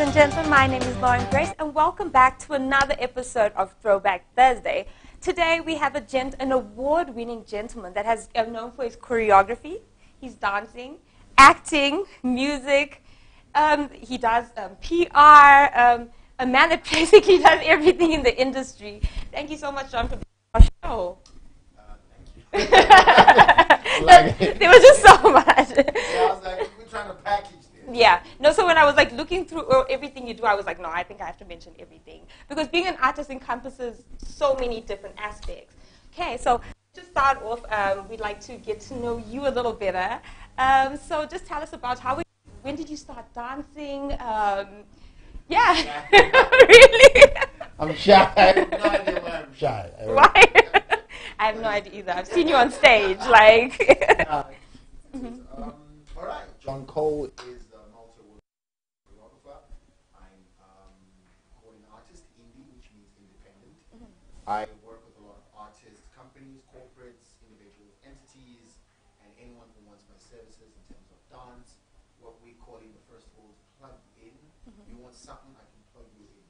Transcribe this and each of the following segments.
ladies and gentlemen. My name is Lauren Grace, and welcome back to another episode of Throwback Thursday. Today we have a gent, an award-winning gentleman that has uh, known for his choreography, his dancing, acting, music. Um, he does um, PR. Um, a man that basically does everything in the industry. Thank you so much, John, for being on our show. Like- there was just so much. Yeah, I was like, we're trying to package this. Yeah. No, so when I was like looking through uh, everything you do, I was like, no, I think I have to mention everything. Because being an artist encompasses so many different aspects. Okay, so to start off, um, we'd like to get to know you a little better. Um, so just tell us about how, when did you start dancing? Um, yeah, really? I'm shy. I have no idea why I'm shy. I Why? I have no idea either. I've seen you on stage, like. Uh, um, all right. John Cole is a multi-award choreographer. I'm um, recording artist, indie, which means independent. I work with a lot of artists, companies, corporates, individuals, entities, and anyone who wants my services in terms of dance. What we call in the first world plug in. You want something, I can plug you in.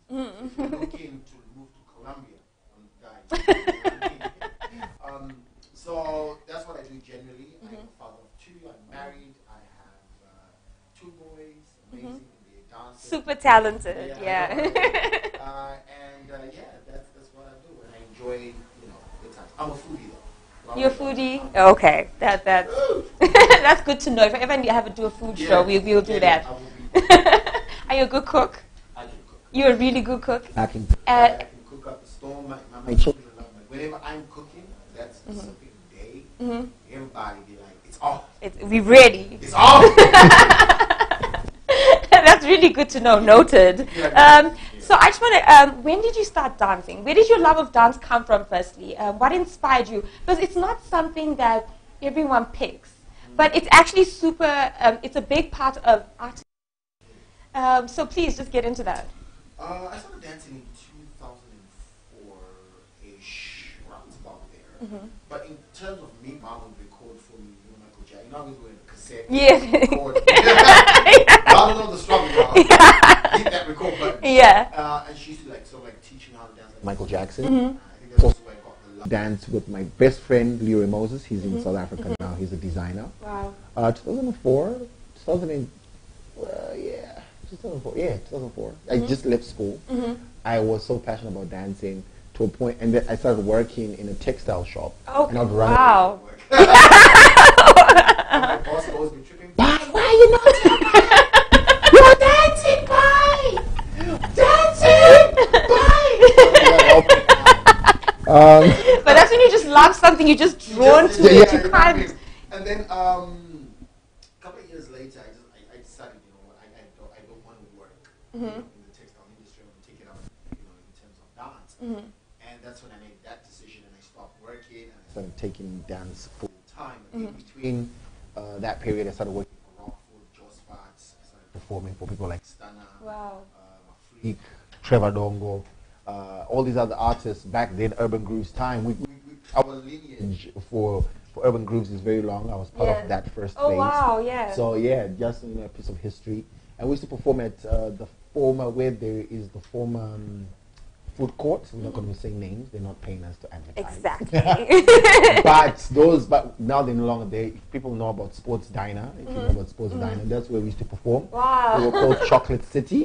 If you're looking to move to Colombia, um, guys. um, so that's what I do generally. I'm a father of two. I'm married. I have uh, two boys. Amazing. They dance. Super talented, yeah. uh, and uh, yeah, that's that's what I do, and I enjoy you know the times. I'm a foodie though. You're a foodie? Okay, that that's that's good to know. If I ever have to do a food show, we we'll do Yeah, that. I will be. Are you a good cook? I can cook. You're a really good cook. I can. Uh, I can cook up a storm. My, my, my children love me. Whenever I'm cooking, that's a specific day. hmm Everybody be like, it's off. It, we ready. It's off. that's really good to know. Noted. Um, so I just want to. Um, when did you start dancing? Where did your love of dance come from? Firstly, um, what inspired you? Because it's not something that everyone picks, but it's actually super. Um, it's a big part of art. Um, so please just get into that. Uh, I started dancing in 2004-ish, around about there. Mm-hmm. But in terms of me, mom would record for me, you know, Michael Jackson. You know, I was doing a cassette. Yeah. Record. I don't know the struggle, y'all. Hit that record button. Yeah. Uh, and she used to like sort of like teach me how to dance like Michael Jackson. Mm-hmm. I think that's also where I got the love. Dance with my best friend Leroy Moses. He's Mm-hmm. in South Africa now. He's a designer. Wow. Uh, 2004, 2000, and, uh, yeah, 2004. Yeah, 2004. I Mm-hmm. just left school. I was so passionate about dancing to a point, and then I started working in a textile shop. Oh, and I'd run. wow. my boss had always been tripping. Bye, why are you not? You're dancing, bye. Dancing, bye. um, But that's when you just love something, you're just drawn to Yeah, it. yeah. You can't. And then um, a couple of years later, I just I, I decided, you know, what, I, I don't I don't want to work you know, in the textile industry. I want to take it up, you know, in terms of dance. And that's when I made that decision, and I stopped working and I started started taking dance full time. And in between uh, that period. I started working raw food, Joe Spots, I started performing for people like Stunner, Wow. uh, Freak. Freak, Trevor Dongo, uh, all these other artists back then, Urban Grooves time. We, we, we, our lineage for, for Urban Grooves is very long. I was part Yeah. of that first Oh phase. wow, yeah. So yeah, just you know, a piece of history. And we used to perform at uh, the former, where there is the former um, food court. We're not going to say names. They're not paying us to advertise. exactly. but those, but now they're no longer there. People know about Sports Diner. If you know about Sports Diner, that's where we used to perform. They were called Chocolate City.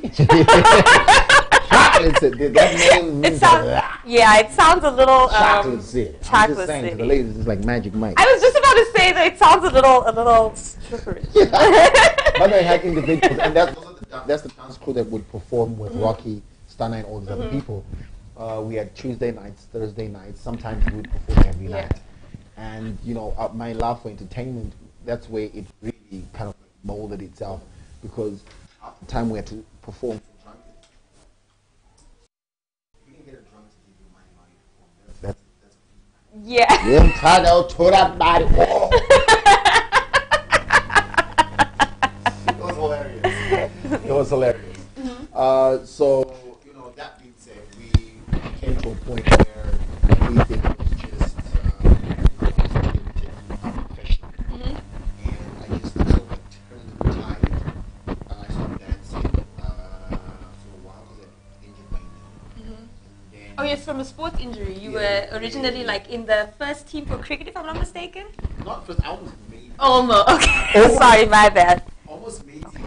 Chocolate City. That name means sounds- a lot. Yeah, it sounds a little. Chocolate Um, City. I'm just saying to the ladies, it's like Magic Mike. I was just about to say that it sounds a little, a little stripperish. but they had individuals, and that's the dance- that's the dance crew that would perform with Roki, Stunner, and all these Mm-hmm. other people. Uh, we had Tuesday nights, Thursday nights. Sometimes we would perform every Yeah. night. And you know, uh, my love for entertainment, that's where it really kind of molded itself, because at the time we had to perform. drunk. You can get a drunk to give you money while you perform. That's That's, that's Yeah. Yeah, tied out to that body. Oh. it was hilarious. It was hilarious. Uh, so, you know, that being said, we came to a point where we think Oh, from a sports injury. You Yeah. were originally like in the first team for cricket, if I'm not mistaken. Not first, I almost made it. Almost. Okay. Almost. Sorry, my bad. Almost made it. Okay.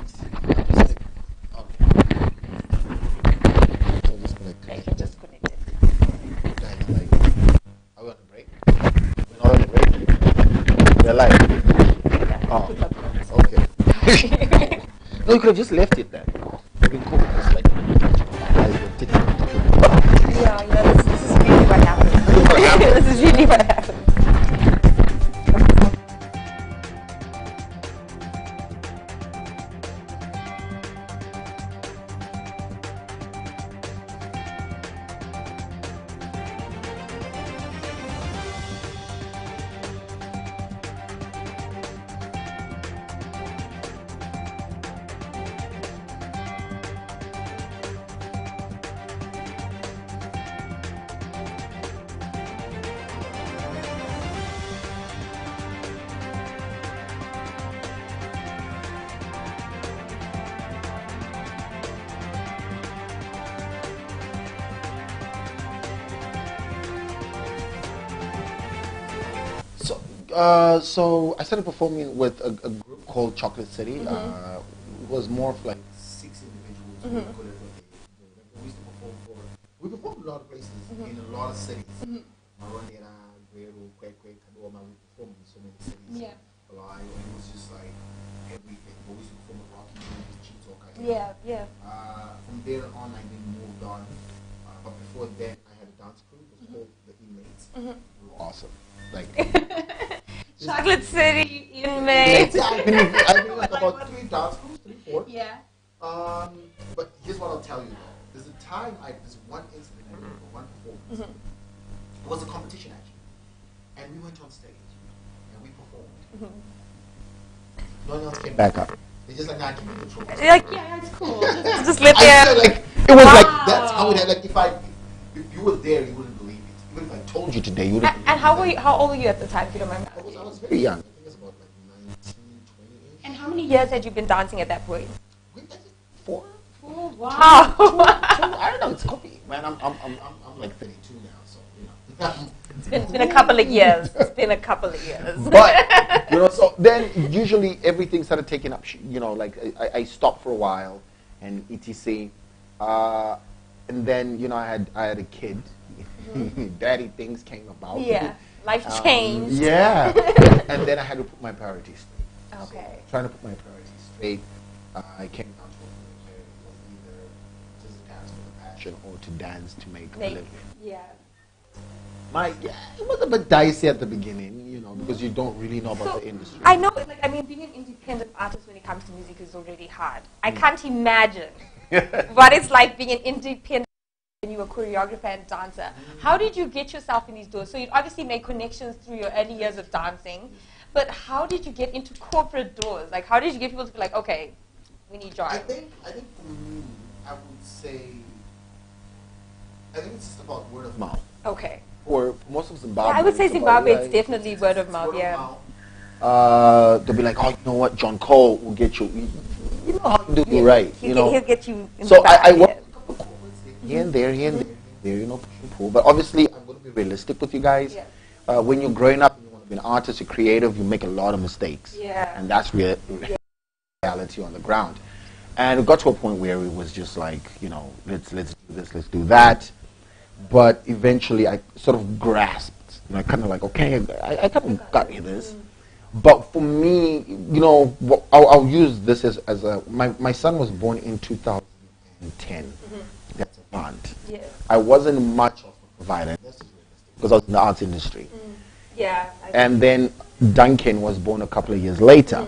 I'm just gonna you can just connect it. kind of like, are we on a break? We're not on a break. We're live. Oh, okay. no, you could have just left it there. Started performing with a, a group called Chocolate City. Uh, it was more of like six individuals who could have We used to perform for. We performed a lot of places in a lot of cities. Marondera, Gweru, Kwekwe, Kadoma. We performed in so many cities. Yeah. It was just like everything. We used to perform at Rocky Mountain. Yeah, yeah. Uh, from there on, I then moved on. Uh, but before then, I had a dance crew. It was called the Inmates. We were awesome. Like, Chocolate City yeah, I've been, I've been like about three dance groups, three, four. Yeah. Um, but here's what I'll tell you though. There's a time, I, there's one incident, I remember, one performance. It was a competition actually. And we went on stage and we performed. No one else came back up. They just like, nah, keep it control. You're like, yeah, it's cool. Just, I there. like it was like that's how it like if I if you were there you wouldn't believe it. Even if I told you today you wouldn't And, believe and how it. were you, how old were you at the time, if you don't mind me I was, asking? I was very young. I think it's about like 19, 20 ish. And how many years had you been dancing at that point? Four? Oh, wow. I don't know. It's coffee, man. I'm, I'm, I'm, I'm, I'm like 32 now, so you know. it's, been, it's been a couple of years. It's been a couple of years. but you know, so then usually everything started taking up. You know, like I, I stopped for a while, and etc. Uh, and then you know I had I had a kid. Daddy things came about. yeah. Life Um, changed. yeah. and then I had to put my priorities straight. Okay. So, trying to put my priorities straight, uh, I came down to a point where it was either just dance for the passion or to dance to make a living. Yeah. My, yeah, it was a bit dicey at the beginning, you know, because you don't really know about So, the industry. I know, like, I mean, being an independent artist when it comes to music is already hard. I can't imagine what it's like being an independent when you were a choreographer and dancer. How did you get yourself in these doors? So you obviously made connections through your early years of dancing, but how did you get into corporate doors? Like, how did you get people to be like, okay, we need John? I think, I think for me, I would say, I think it's just about word of mouth. Okay. Or most of Zimbabwe, Yeah, I would say Zimbabwe, yeah, it's definitely word of mouth, yeah. Uh, they'll be like, oh, you know what, John Cole will get you. You, you know how to do Yeah, it right, He'll, you get, know. he'll get you in So the I, I bag, work a couple of chords here and there, here and there, there, you know, push and pull. But obviously, I'm going to be realistic with you guys. Yeah. Uh, when you're growing up and you want be an artist, you're creative, you make a lot of mistakes. Yeah. And that's real reality on the ground. And it got to a point where it was just like, you know, let's let's do this, let's do that. But eventually, I sort of grasped, you know, kind of like, okay, I, I kind of got this. Mm-hmm. But for me, you know, I'll, I'll use this as, as a, my, my son was born in 2010. Mm-hmm. That's a bond. Yeah. I wasn't much of a provider because I was in the arts industry. Mm. Yeah. And then Duncan was born a couple of years later.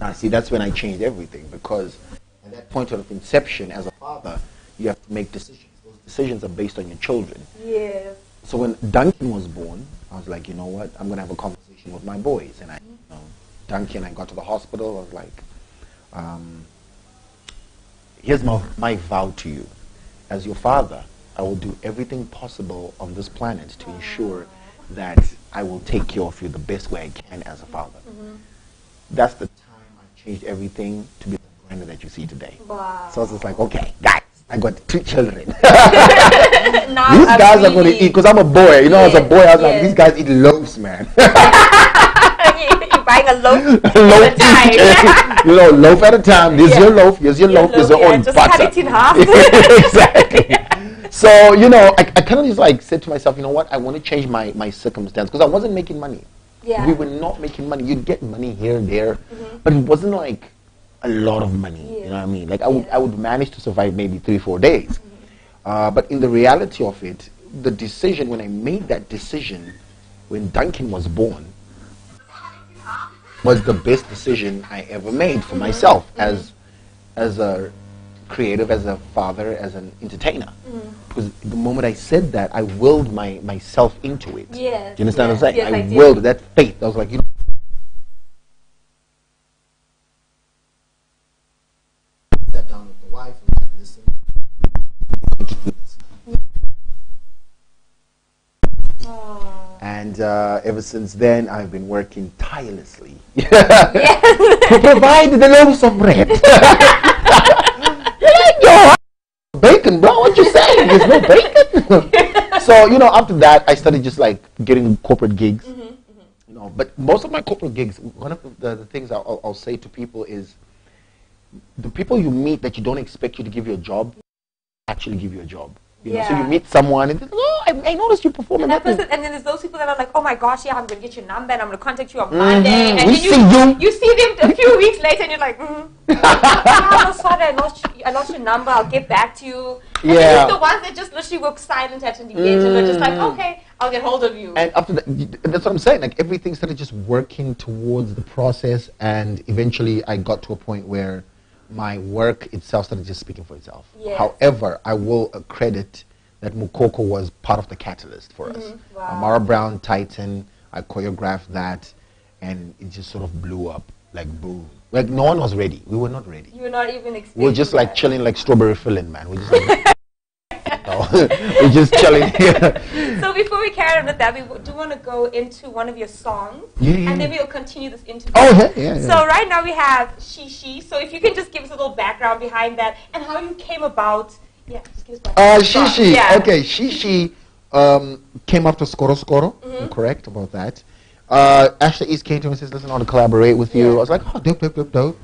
Now, see, that's when I changed everything because at that point of inception, as a father, you have to make decisions. Those decisions are based on your children. Yes. So when Duncan was born, I was like, you know what? I'm going to have a conversation with my boys. And I, you know, Duncan, I got to the hospital. I was like, um, here's my, my vow to you. As your father, I will do everything possible on this planet to ensure that I will take care of you the best way I can as a father. Mm-hmm. That's the time I changed everything to be the Brandon that you see today. Wow. So I was just like, okay, guys, I got three children. These guys are going to eat because I'm a boy. You know, as a boy, I was yes. like, these guys eat loaves, man. You're buying a loaf. loaf at a time. you know, loaf at a time. Here's Yeah. your loaf. Here's your Your loaf. Here's loaf, your yeah, own just butter. cut it in half. exactly. So you know, I, I kind of just like said to myself, you know what? I want to change my my circumstance because I wasn't making money. Yeah. We were not making money. You'd get money here and there, mm-hmm. but it wasn't like a lot of money. You know what I mean? Like I would Yeah. I would manage to survive maybe three four days, mm-hmm. uh, but in the reality of it, the decision when I made that decision, when Duncan was born, was the best decision I ever made for mm-hmm. myself as as a creative, as a father, as an entertainer. Because the moment I said that, I willed my myself into it. Yeah. Do you understand yes, what I'm saying? yes, I, I willed that faith. I was like, you know. Sat down with the wife and. And uh, ever since then, I've been working tirelessly to provide the loaves of bread. Bacon, bro. What you saying? There's no bacon. so you know, after that, I started just like getting corporate gigs. Mm-hmm, mm-hmm. You know, but most of my corporate gigs, one of the, the things I'll- I'll say to people is, the people you meet that you don't expect you to give you a job, actually give you a job. You know, so you meet someone and oh, I, I noticed you perform. And, that person, and then there's those people that are like, oh my gosh, yeah, I'm going to get your number and I'm going to contact you on Monday. And Mm-hmm. We then you, see you. you see them a few weeks later and you're like, mm. oh, I'm sorry, I lost, you, I lost your number. I'll get back to you. And Yeah. the ones that just literally work silent at the gate and they're just like, Mm. okay, I'll get hold of you. And after that, that's what I'm saying. Like everything started just working towards the process, and eventually I got to a point where my work itself started just speaking for itself. Yes. However, I will credit that Mukoko was part of the catalyst for us. Mm-hmm. Wow. Amara Brown, Titan, I choreographed that, and it just sort of blew up like boom. Like no one was ready. We were not ready. you were not even expecting We were just like that. chilling like strawberry filling, man. We just like, We're just chilling here. So before we carry on with that, we do want to go into one of your songs, Yeah, yeah, and then we'll continue this interview. Oh yeah, yeah. So right now we have Shishi. So if you can just give us a little background behind that and how you came about. Yeah, give us Uh. Shishi. Yeah. Okay, Shishi um, came after Skoro Skoro. Mm-hmm. I'm correct about that. Uh, Ashley East came to me and says, listen, I want to collaborate with you. I was like, oh, dope, dope, dope, dope.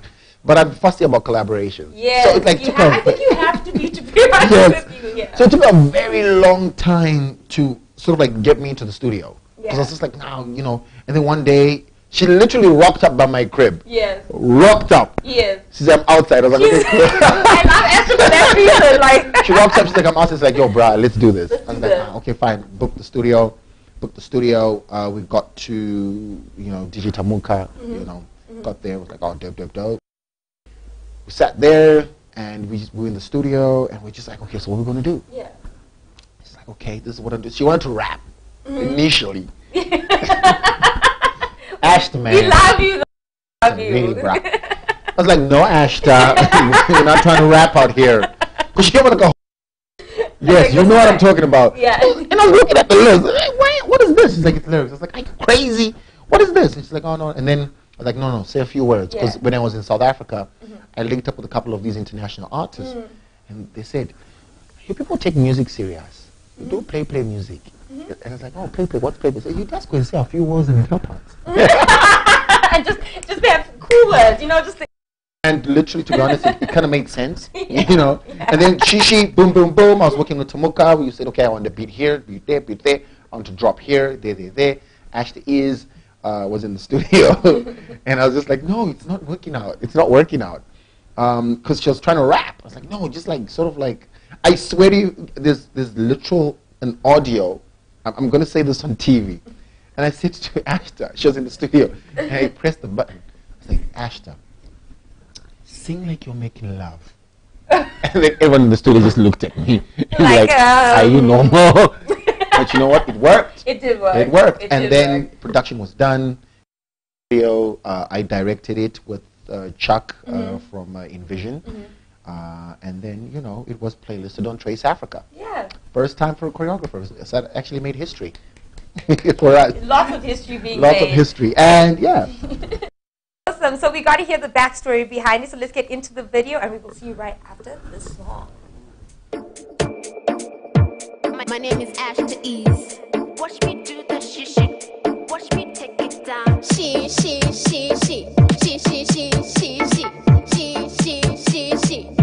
But I'm fussy about collaborations. Yeah, So it like took have, a- I think you have be to be honest Yes. with you. Yeah. So it took me a very long time to sort of like get me into the studio. Because I was just like, now, you know. And then one day, she literally rocked up by my crib. yes. Rocked up. Yes. She said, I'm outside. I was like, okay. I love Esther for that reason. Like. she walks up, she's like, I'm outside. She's like, yo, bruh, let's do this. Let's I was like, ah, okay, fine. Book the studio. Book the studio. Uh, we got to, you know, Digitamuka, Mm-hmm. you know, got there. was like, oh, dope, dope, dope. We sat there and we, just, we were in the studio and we're just like, okay, so what are we going to do? Yeah. It's like, okay, this is what I'm doing. She wanted to rap Mm-hmm. initially. Ashton, man. We love you. Love you. Really, bro. I was like, no, Ashta, we're not trying to rap out here. Because she came with like a. Yes, you know what I'm talking about. Yeah. And I was looking at the lyrics. Like, what is this? She's like, it's lyrics. I was like, are you crazy? What is this? And she's like, oh no. And then I was like, no, no, say a few words. Because Yeah. when I was in South Africa, mm-hmm. I linked up with a couple of these international artists, mm. and they said, you people take music serious. You do play, play music. Mm-hmm. And I was like, oh, play, play. What's play, play? So you just go and say a few words and the top parts. and just just have cool words, you know, just And literally, to be honest, it, it kind of made sense, you know. And then Shishi, boom, boom, boom. I was working with Tamuka. We said, okay, I want to beat here, beat there, beat there. I want to drop here, there, there, there. Ashley is uh, was in the studio, and I was just like, no, it's not working out. It's not working out, because she was trying to rap. I was like, no, just like sort of like, I swear to you, there's there's literal an audio. I'm, I'm gonna say this on TV, and I said to Ashta, she was in the studio, and I pressed the button. I was like, Ashta, sing like you're making love. and then everyone in the studio just looked at me. Like, are you um, normal? But you know what? It worked. it did work. It worked. It and then work. production was done. Video, uh, I directed it with uh, Chuck uh, Mm-hmm. from uh, Envision. Uh, and then, you know, it was playlisted on Trace Africa. Yeah. First time for a choreographer. So that actually made history for us. Lots of history being Lots made. of history. And yeah. Awesome. So we got to hear the backstory behind it. So let's get into the video, and we will see you right after this song. My, my name is Ashton Ease. Watch me do the shit shit. Watch me take it down. She, she. She, she, she, she, she. She, she, she, she. She, she,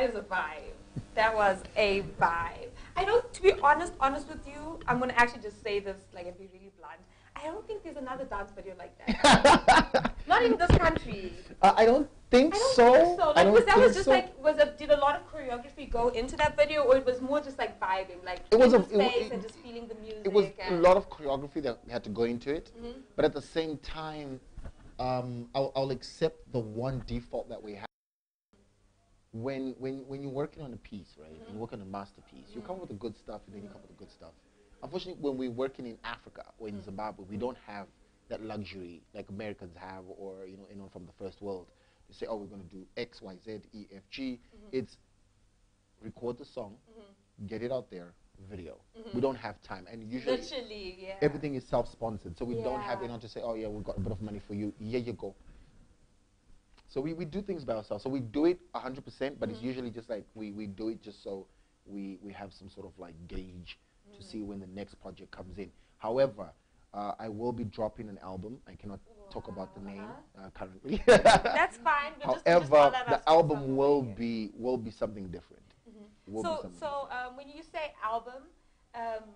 that is a vibe. That was a vibe. I don't, to be honest, honest with you, I'm gonna actually just say this, like, and be really blunt. I don't think there's another dance video like that. Not in this country. Uh, I don't think I don't so. think so. I Like, don't that was just so. like, was a, did a lot of choreography go into that video, or it was more just like vibing, like It was a- space it- and just feeling the music? it was a lot of choreography that had to go into it, Mm-hmm. but at the same time, um, I'll, I'll accept the one default that we have. When when when you're working on a piece, right? Mm-hmm. You work on a masterpiece. You come up with the good stuff, and then you come up with the good stuff. Unfortunately, when we're working in Africa or in Zimbabwe, we don't have that luxury like Americans have, or you know, anyone from the first world. They say, "Oh, we're going to do X, Y, Z, E, F, G. Mm-hmm. It's record the song, get it out there, video. We don't have time, and usually literally, yeah. everything is self-sponsored, so we don't have Yeah. anyone to say, "Oh yeah, we've got a bit of money for you. Here you go." So we, we do things by ourselves. So we do it 100%, but it's usually just like we, we do it just so we, we have some sort of like gauge to see when the next project comes in. However, uh, I will be dropping an album. I cannot talk about the name uh, currently. That's fine. But just, just However, the album will be will be something different. It will be So, something so um, when you say album, um,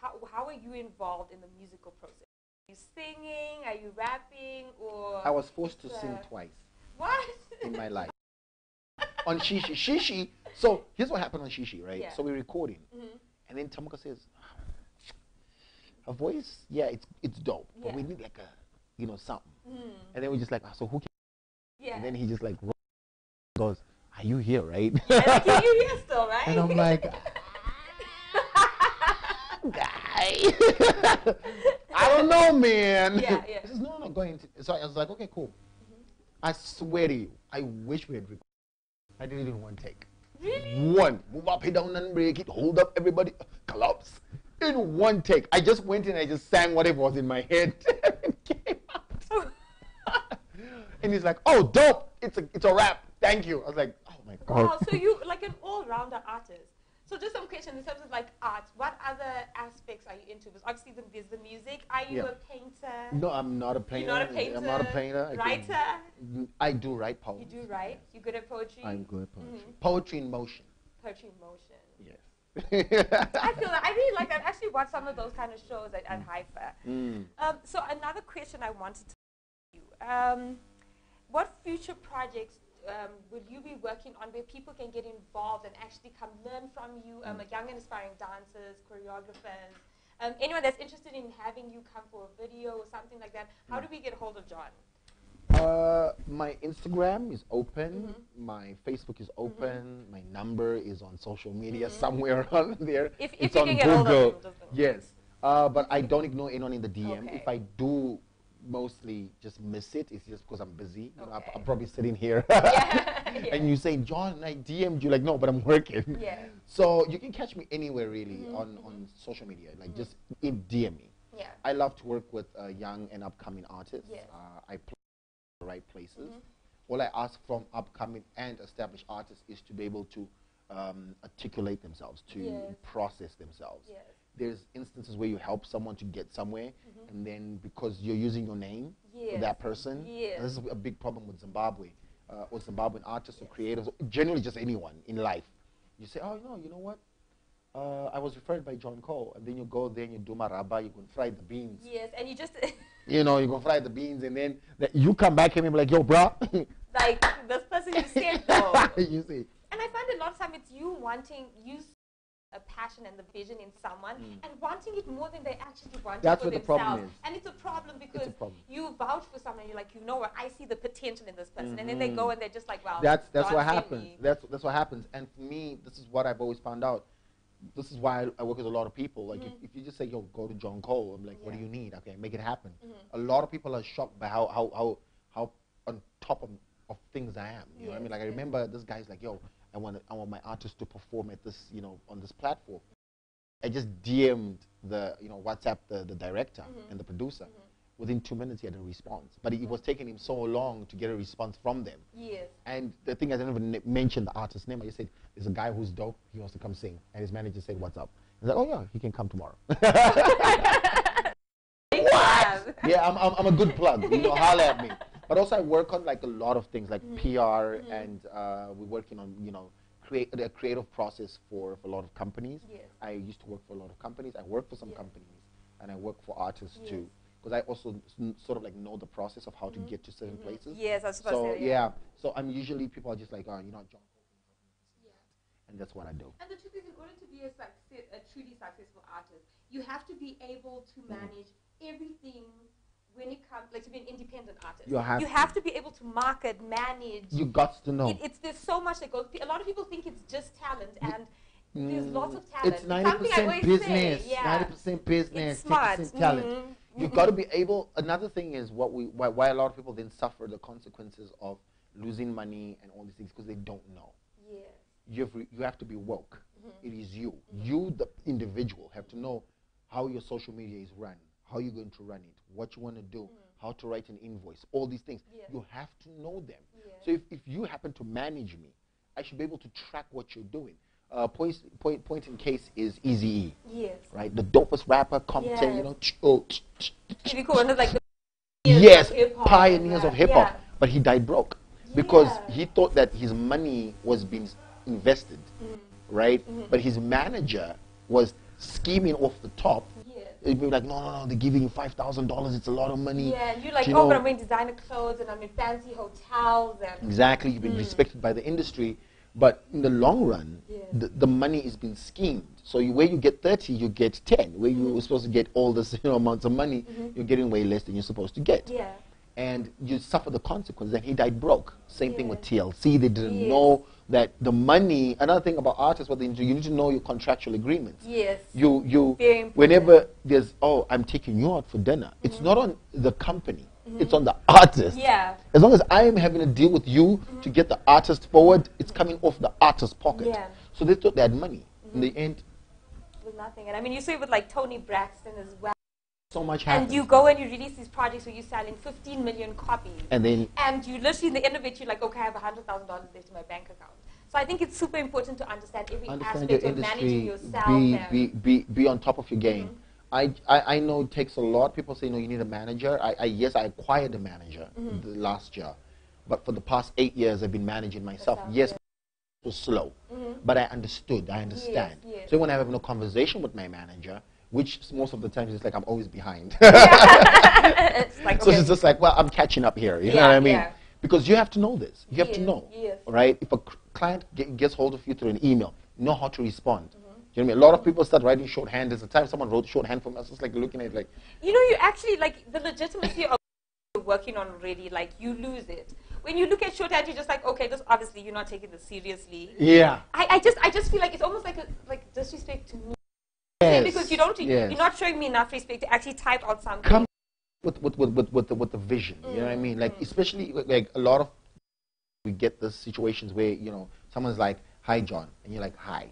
how, how are you involved in the musical process? Are you singing? Are you rapping? Or I was forced to sing uh, twice what? in my life. on Shishi. Shishi. So here's what happened on Shishi, right? Yeah. So we're recording. Mhm. And then Tamuka says, her voice, yeah, it's it's dope, but we need like a, you know, something. Mm. And then we're just like, ah, so who can Yeah. And then he just like goes, "Are you here, right?" And like, you, you here still, right? and I'm like, guy, I don't know, man. Yeah, yeah. He says, no, no, go into. So I was like, okay, cool. I swear to you, I wish we had recorded. I did it in one take. really? One. Move up, hit down, and break it. Hold up, everybody. Uh, Collapse. In one take. I just went in and I just sang whatever was in my head. and came out. and he's like, oh, dope. It's a, it's a rap. Thank you. I was like, oh my God. Wow, so you like an all-rounder artist. So just some questions in terms of like art. What other aspects are you into? Because obviously the, there's the music. Are you Yeah. a painter? no, I'm not a painter. You're not a painter. I'm not a painter. I can- Writer. I do write poetry. You do write. You're good at poetry. I'm good at poetry. Mhm. Poetry in motion. Poetry in motion. Yes. I feel like I really like that. I actually watched some of those kind of shows at, at HIFA. Mm. Um, so another question I wanted to ask you: um, What future projects um, will you be working on where people can get involved and actually come learn from you, um, like young and aspiring dancers, choreographers, um, anyone that's interested in having you come for a video or something like that? How do we get hold of John? Uh, my Instagram is open. Mm-hmm. My Facebook is open. My number is on social media somewhere on there. Mm-hmm. If- if it's you on can get hold of Google. yes. Uh, but I don't ignore anyone in the DM. Okay. If I do, mostly just miss it. It's just because I'm busy. You know, I'm, I'm probably sitting here, Yeah, yeah. and you say, "John, I DM'd you." Like, no, but I'm working. Yeah. So you can catch me anywhere really Mm-hmm, on, on social media. Like just in DM me. Yeah. I love to work with uh, young and upcoming artists. Yes. Uh, I play in the right places. Mm-hmm. All I ask from upcoming and established artists is to be able to um, articulate themselves, to Yes. process themselves. Yes. There's instances where you help someone to get somewhere, and then because you're using your name for Mm-hmm. That person, Yes. this is a big problem with Zimbabwe, uh, or Zimbabwean artists or creators, or generally just anyone in life. You say, oh, no, you know what? Uh, I was referred by John Cole, and then you go there and you do maraba, you can fry the beans. Yes, and you just You know, you go fry the beans, and then the, you come back and be like, yo, bro. like this person you said though. you see. And I find a lot of time it's you wanting you a passion and the vision in someone and wanting it more than they actually want Mm. That's it for what the problem themselves. is. And it's a problem because problem. you vouch for someone. You're like, you know what? I see the potential in this person, and then they go and they're just like, well, Mm-hmm. That's that's what happens. me. That's that's what happens. And for me, this is what I've always found out. This is why I, I work with a lot of people. Like if, if you just say, "Yo, go to John Cole," I'm like, "What do Mm-hmm. You need?" Okay, make it happen. A lot of people are shocked by how how how, how on top of, of things I am. You know what I mean? Like I remember this guy's like, "Yo, I want I want my artist to perform at this you know on this platform." I just DM'd the you know WhatsApp the, the director Mm-hmm. and the producer. Within two minutes, he had a response. But it was taking him so long to get a response from them. Yes. And the thing is, I didn't even mention the artist's name. I just said, there's a guy who's dope. He wants to come sing. And his manager said, what's up? He's like, oh, yeah, he can come tomorrow. What? yeah, I'm, I'm, I'm a good plug. You know, holler at me. But also, I work on like a lot of things like Mm-hmm. PR, and uh, we're working on, you know, create a creative process for, for a lot of companies. Yes. I used to work for a lot of companies. I work for some Yes. companies, and I work for artists Yes. too. Because I also s- sort of like know the process of how to get to certain places. Yes, I was supposed So to say, yeah, so I'm usually people are just like, oh, you know, John, and that's what I do. And the truth is, in order to be a, success, a truly successful artist, you have to be able to Mm-hmm. manage everything when it comes, like to be an independent artist. You have you to. have to be able to market, manage. You got to know. It, it's there's so much that goes. A lot of people think it's just talent, and there's lots of Mm, talent. It's 90% business. Say, yeah. Ninety percent business. It's Ten smart. percent talent. Mhm. You've got to be able. Another thing is what we why, why a lot of people then suffer the consequences of losing money and all these things because they don't know. Yes. You have re, you have to be woke. Mm-hmm. It is you. You the individual have to know how your social media is run, how you're going to run it, what you want to do, how to write an invoice, all these things. Mm-hmm. You have to know them. Yes. So if, if you happen to manage me, I should be able to track what you're doing. Uh, point, point, point in case is Easy Yes. right? The dopest rapper, Compton, you know. ch- oh, ch- ch- To be cool, and it's like the yes, of pioneers of hip hop. that. But he died broke because Yeah. he thought that his money was being invested, Mm. right? Mm-hmm. But his manager was scheming off the top. Yes. It'd be like, no, no, no, they're giving you five thousand dollars. It's a lot of money. Yeah, and you're like, You oh, know- but I'm wearing designer clothes and I'm in fancy hotels and Exactly, you've Mm. been respected by the industry, but in the long run, Yeah. the, the money is being schemed. So you, where you get 30, you get 10. Where Mm-hmm. you were supposed to get all this you know, amounts of money, you're getting way less than you're supposed to get. yeah, and you suffer the consequence. And he died broke. Same thing with TLC. They didn't know that the money. Another thing about artists, what they to, you need to know your contractual agreements. Yes. You you whenever there's oh I'm taking you out for dinner. It's mm-hmm. not on the company. Mm-hmm. It's on the artist. Mm-hmm. Yeah. As long as I am having a deal with you mm-hmm. to get the artist forward, it's coming off the artist's pocket. Yeah. So they thought they had money. In the end, With nothing. And I mean, you see it with like Toni Braxton as well. so much happened. And you go and you release these projects where you're selling 15 million copies. and then And you literally, in the end of it, you're like, okay, I have $100,000 left in my bank account. So I think it's super important to understand every understand aspect of managing yourself. be, be, be, be on top of your game. Mm-hmm. I, I, I know it takes a lot. People say, no, you need a manager. I, I, yes, I acquired a manager Mm-hmm. the last year. But for the past eight years, I've been managing myself. Yourself, yes, yeah. it was slow. But I understood. I understand. yes. So when I have a conversation with my manager, which most of the times it's like I'm always behind. it's like, So okay. she's just like, well, I'm catching up here. You know what I mean? yeah. Because you have to know this. You have to know. yes. Right? If a client ge- gets hold of you through an email, know how to respond. Mm-hmm. You know what I mean? A lot of people start writing shorthand. There's a time someone wrote shorthand for me. I was just like looking at it like, You know, you actually, like, the legitimacy of you're working on already, like, you lose it. When you look at shorthand, you're just like, okay, this obviously you're not taking this seriously. yeah. I, I just I just feel like it's almost like a like disrespect to me Yes. because you don't yes. you're not showing me enough respect to actually type out something. Come with, with, with, with, with, the, with the vision. You know what I mean? Like, Mm-hmm. especially like- a lot of we get the situations where, you know, someone's like, hi, John. And you're like, hi.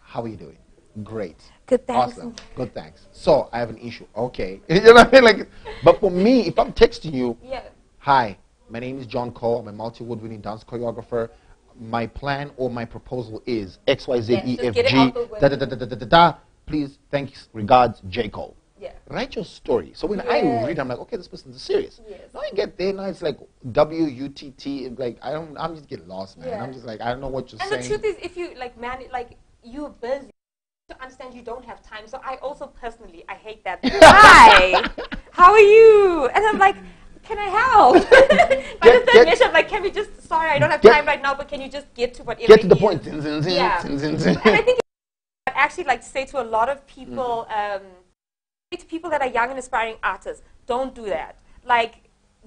How are you doing? Great. Good, thanks. Awesome. Good, thanks. So I have an issue. Okay. you know what I mean? Like, but for me, if I'm texting you, Yeah. hi, my name is John Cole. I'm a multi-award winning dance choreographer. My plan or my proposal is X, Y, Z, Yeah, E, F, G, out the way. da, da, da, da, da, da, da, da. Please, thanks, regards, J. Cole. Yeah. Write your story. So when Yes. I read, I'm like, okay, this person's serious. Yes. Now I get there, now it's like W U T T. Like I don't, I'm just getting lost, man. Yeah. I'm just like, I don't know what you're And saying. And the truth is, if you like man, like you're busy. To understand you don't have time. So I also personally I hate that. Hi, how are you? And I'm like, can I help? By Get- the third measure, like, can we just? Sorry, I don't have Get- time right now, but can you just get to whatever? Get to the point. Yeah. and I think actually like to say to a lot of people, Mm-hmm. um, to people that are young and aspiring artists, don't do that. Like,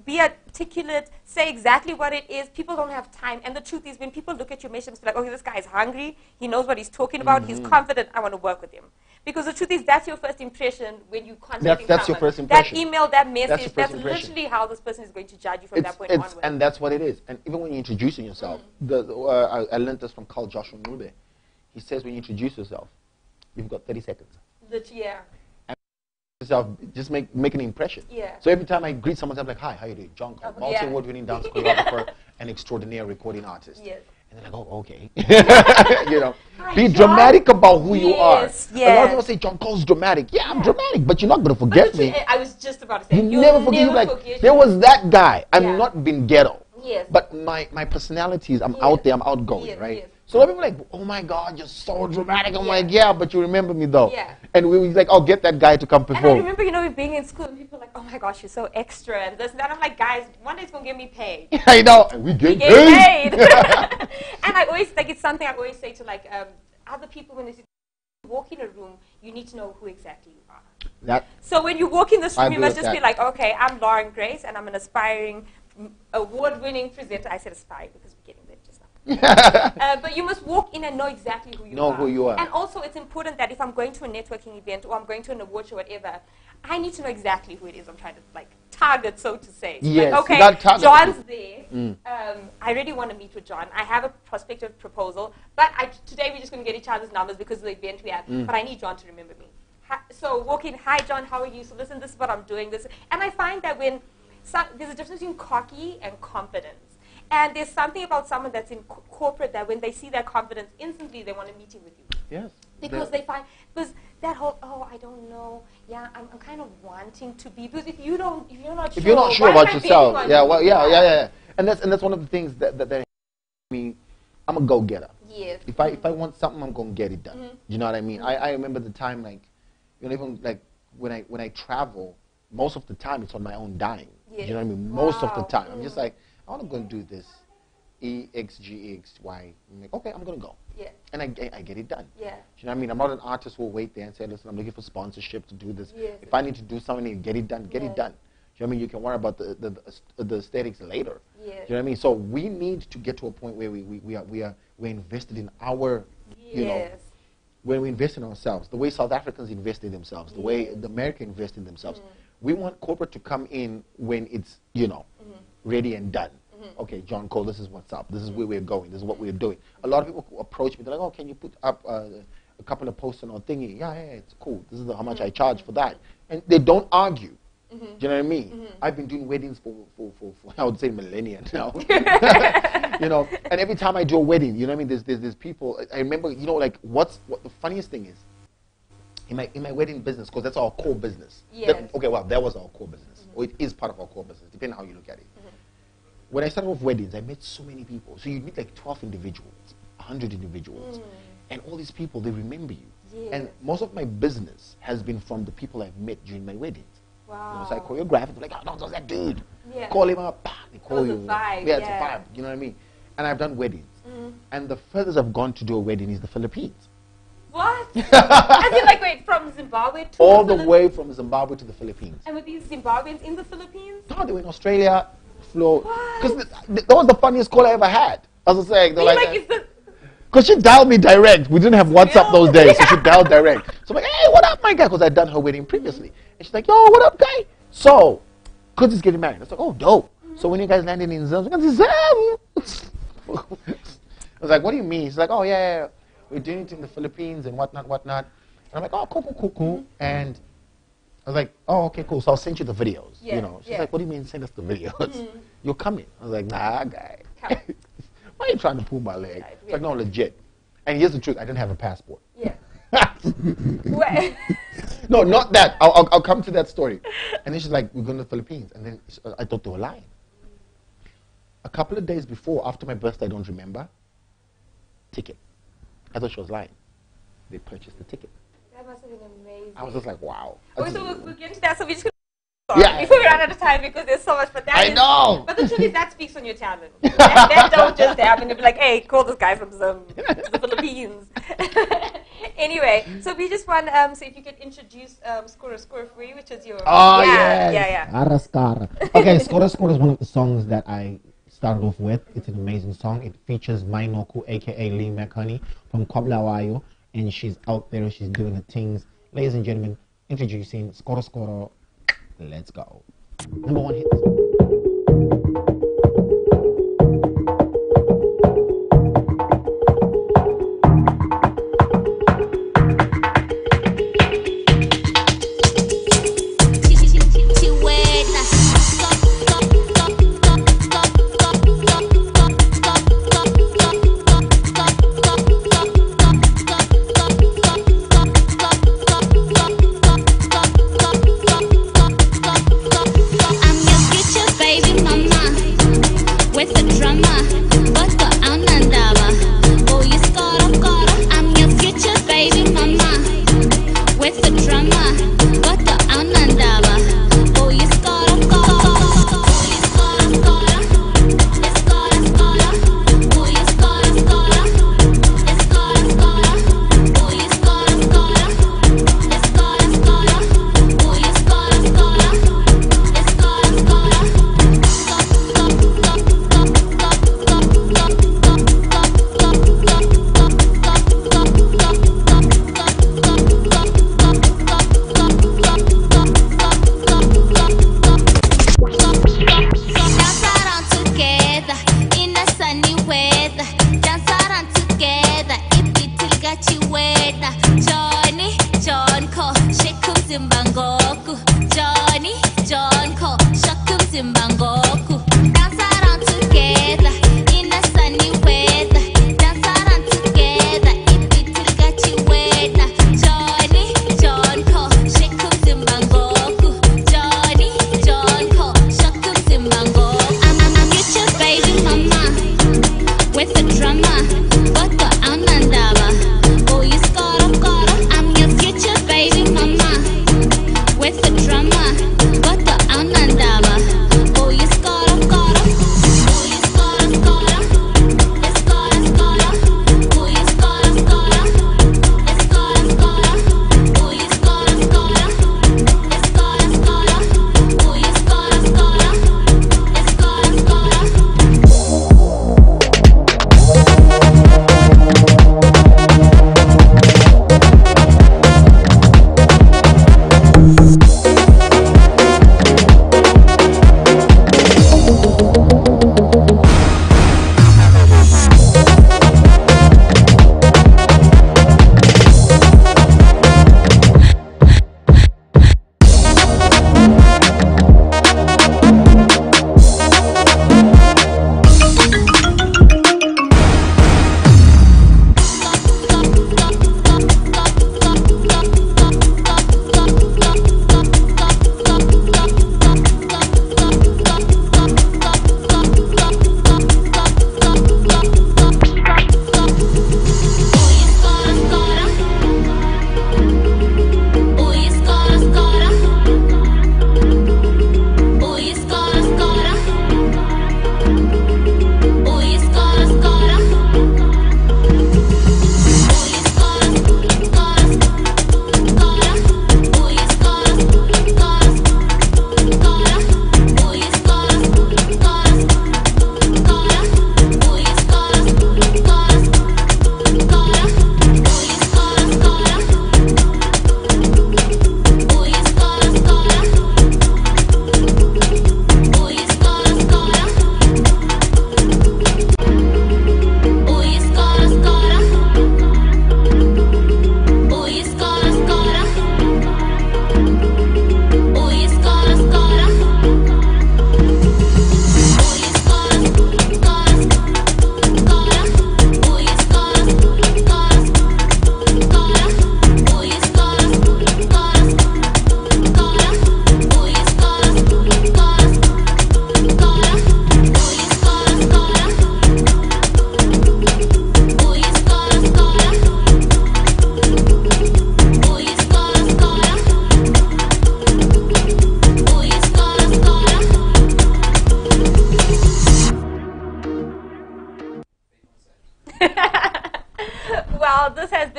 be articulate, say exactly what it is. People don't have time. And the truth is, when people look at your measurements, they're like, okay, this guy is hungry. He knows what he's talking about. He's Mm-hmm. confident. I want to work with him. Because the truth is, that's your first impression when you contact that's your first impression. That email, that message, That's that's, literally how this person is going to judge you from It's, that point onward. and that's what it is. And even when you're introducing yourself, Mm. the, the, uh, I, I learned this from Carl Joshua Ncube. He says when you introduce yourself, you've got 30 seconds. Lit- yeah. Yourself, just make make an impression. Yeah. So every time I greet someone, I'm like, "Hi, how you doing?" John Cole, oh, multi yeah. award winning dance choreographer and extraordinary recording artist. Yes. And they're like, "Oh, okay." you know, Hi, be John. dramatic about who you are. Yes, A lot of people say John Cole's dramatic. Yeah, I'm dramatic, but you're not gonna forget me. I was just about to say, You never forget. like forget there was that guy. I'm Yeah. not been ghetto. Yes. But my my personality is I'm Yes. out there. I'm outgoing, Yes, right? So people are like, "Oh my God, you're so dramatic." I'm Yeah. like, "Yeah, but you remember me though." Yeah. And we was like, "I'll get that guy to come perform. And I remember, you know, being in school and people were like, oh my gosh, you're so extra and this and that. I'm like, guys, one day it's going to get me paid. I know. And we get, We get paid. paid. and I always, like, it's something I always say to, like, um, other people when they walk in a room, you need to know who exactly you are. that So when you walk in this I room, you must just be like, okay, I'm Lauren Grace and I'm an aspiring, award-winning presenter. I said aspiring because we're getting there just now. uh, but you must walk in and know exactly who you Know are. who you are. And also, it's important that if I'm going to a networking event or I'm going to an award show, whatever, I need to know exactly who it is I'm trying to like target, so to say. Yes, Like, okay, John's there. Mm. Um, I really want to meet with John. I have a prospective proposal, but I, today we're just going to get each other's numbers because of the event we have. Mm. But I need John to remember me. Hi, so walk in, hi John, how are you? So listen, this is what I'm doing. This, and I find that when some, there's a difference between cocky and confidence. And there's something about someone that's in co- corporate that when they see that confidence, instantly they want a meeting with you yes. because they find because that whole oh I don't know yeah I'm, I'm kind of wanting to be because if you don't if you're not if sure you're not sure about yourself, yeah, well, yeah, yeah, yeah, and that's and that's one of the things that that, that me. I'm a go getter. yes If I if I want something, I'm gonna get it done. Mhm. You know what I mean? I, I remember the time like, you know, even like when I when I travel, most of the time it's on my own dime. Yeah. You know what I mean? Most of the Wow. time, I'm just Mm. Like, I want to do this, E X G X Y. I'm like, okay, I'm gonna go, yeah and I, get- I get it done. yeah You know what I mean? I'm not an artist who will wait there and say, listen, I'm looking for sponsorship to do this. Yes. If I need to do something and get it done, get Yes. it done. You know what I mean? You can worry about the, the, the, the aesthetics later. Yes. You know what I mean? So we need to get to a point where we, we, we are we are we're invested in our you know when we invest in ourselves, the way South Africans invest in themselves, the way the Americans invest in themselves. Mm. We want corporate to come in when it's, you know, mm-hmm. ready and done. Mm-hmm. Okay, John Cole, this is what's up. This is where we're going. This is what we're doing. A lot of people approach me. They're like, oh, can you put up uh, a couple of posts on our thingy? Yeah, yeah, it's cool. This is the, how much I mm-hmm. charge for that. And they don't argue. Mm-hmm. Do you know what I mean? I've been doing weddings for, for, for, for I would say millennia now. you know, and every time I do a wedding, you know what I mean? There's, there's, there's people. I remember, you know, like what's what the funniest thing is in my in my wedding business because that's our core business. That- okay, well, that was our core business, or it is part of our core business, depending on how you look at it. When I started off weddings, I met so many people. So you meet like 12 individuals, 100 individuals, hmm. and all these people they remember you. Yeah. And most of my business has been from the people I've met during my weddings. You know, so I choreograph, and like, oh, no, that's that dude. Yeah. Call him up, they call you. vibe, yeah, it's yeah. a vibe. You know what I mean? And I've done weddings. Mm-hmm. And the furthest I've gone to do a wedding is the Philippines. What? As in, like, wait, from Zimbabwe to All the the way from Zimbabwe to the Philippines. And with these Zimbabweans in the Philippines? No, they were in Australia, flew. Because that was the funniest call I ever had. I was saying, they're like, like, because she dialed me direct. We didn't have WhatsApp those days, so she dialed direct. So I'm like, hey, what up, my guy? Because I'd done her wedding previously. And she's like, yo, what up, guy? So, Kuz is getting married. I was like, oh, dope. So when you guys landed in Zim, I was like, I was like, what do you mean? She's like, oh, yeah, yeah, yeah. we're doing it in the Philippines and whatnot, whatnot. And I'm like, oh, cool, cool, cool, cool. And I was like, oh, okay, cool. So I'll send you the videos. Yeah, you know, she's yeah. like, what do you mean send us the videos? You're coming. I was like, nah, guy. Why are you trying to pull my leg? Right, It's like, no, legit. And here's the truth: I didn't have a passport. yeah. No, not that. I'll, I'll, I'll come to that story. And then she's like, "We're going to the Philippines," and then I thought they were lying. A couple of days before, after my birthday, I don't remember. Ticket. I thought she was lying. They purchased the ticket. That must have been amazing. I was just like, "Wow." That's- so we'll, we'll get into that. So we just gonna Yeah. before we run out of time because there's so much. But that I is- know. But the truth is that speaks on your talent. that, that don't just happen to be like, hey, call this guy from the Philippines. anyway, so we just want um, so if you could introduce um, Skora Skora Free, which is your Oh, yeah, yes. yeah, yeah. Araskara. Okay, Skora Skora is one of the songs that I started off with. It's an amazing song. It features Mainoku, aka Lee McHoney from Koblawayo, and she's out there. And she's doing her things. Ladies and gentlemen, introducing Skora Skora. Let's go. Number one hit.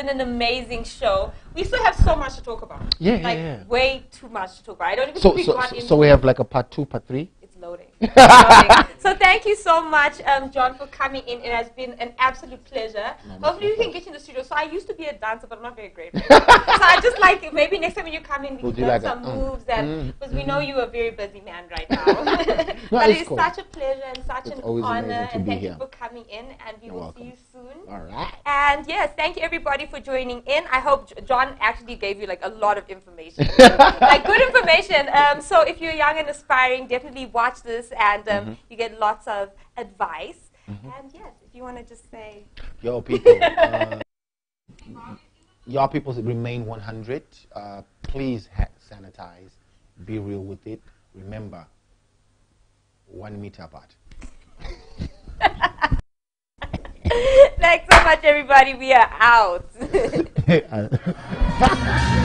An amazing show. We still have so much to talk about. Yeah, yeah, like yeah. way too much to talk about. I don't even So, so, so, so we have like a part two, part three. It's loading. It's loading. So thank you so much, um, John, for coming in. It has been an absolute pleasure. Hopefully we can get in the studio. So I used to be a dancer, but I'm not very great. so I just like maybe next time when you come in, we can do learn like some mm, moves, and mm, because we know you're a very busy man right now. but it's cool. such a pleasure and such It's an honor, and be thank here. you for coming in. And we You're will welcome. see you soon. All right. And yes, thank you everybody for joining in. I hope John actually gave you like a lot of information, like good information. Um, so if you're young and aspiring, definitely watch this, and um, Mm-hmm. you get lots of advice. And yes, if you want to just say, Yo, people. Uh, y'all people remain 100. Uh, please ha- sanitize. Be real with it. Remember, one meter apart. thanks so much, everybody. We are out.